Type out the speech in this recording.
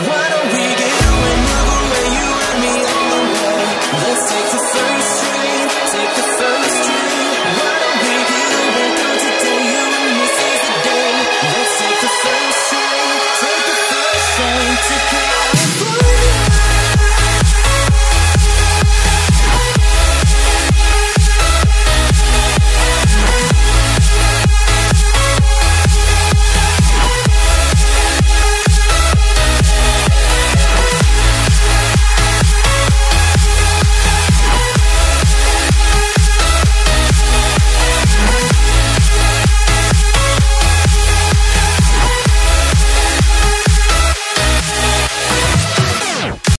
What we?